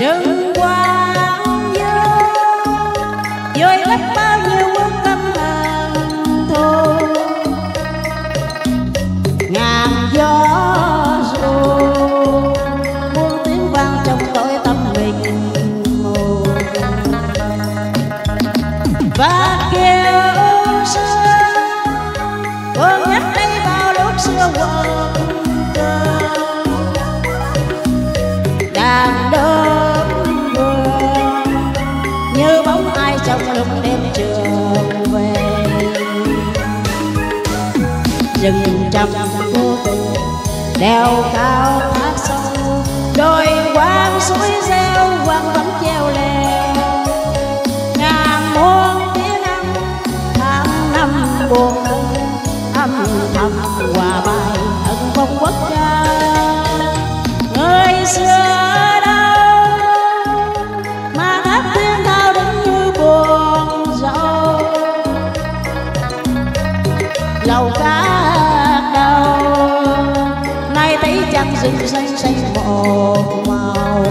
nhưng quang dơ dơi lấp bao nhiêu quốc tâm hàng thô ngàn gió ru muôn tiếng vang trong tối tâm mình mù. Và kêu xưa con nhắc đây bao lúc xưa quang cơ rừng trăm cô đèo cao thác sâu đôi quang suối reo quang vẫn treo leo thấy rừng xanh xanh một màu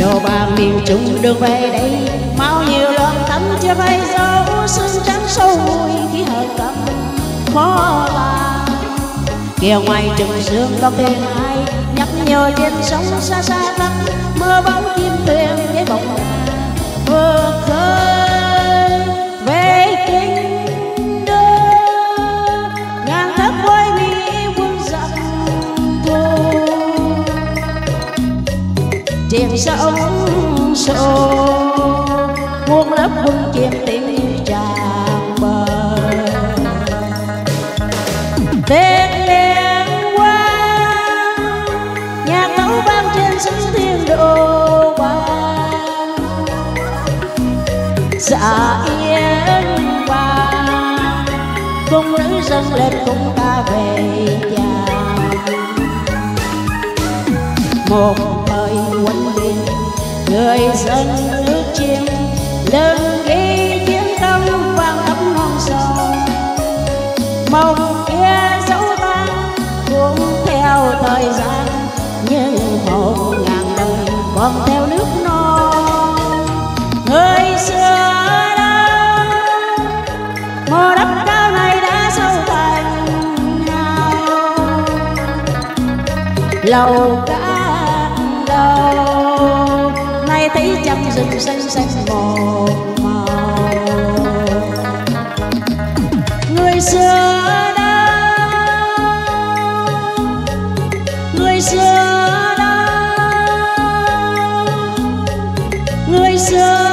đồ bà miền trung đường về đây mau nhiều lần tắm chưa phải dấu xương trắng sâu mùi khi hờn tâm khó làm kia ngoài trừng sương có tên ai, nhắc nhở trên sông xa xa lắm mưa bóng kim thuyền với bóng vừa khơi về kinh đô, ngàn thác quay mỹ quân dặm thu trên sông sổ muôn lớp quân chim tìm tràn bờ tết liên qua nhạc tấu vang trên sân thiên đồ vang dạ yên vang cung nữ dâng lên cung ca về chàng một thời quân biên người dân nước chiêm lưng đi chiến tâm vang khắp non sông mong kia dấu tan, cũng theo thời gian, nhưng một ngàn đời còn theo nước non. Người xưa đâu mồ đất cao này đã sâu thành lâu lầu thấy trăng rừng xanh xanh một màu người xưa đó người xưa đó người xưa